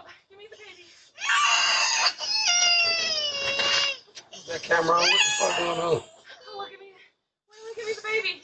up. Give me the baby. That camera on? What the fuck going on? Look at me. Look at me, the baby.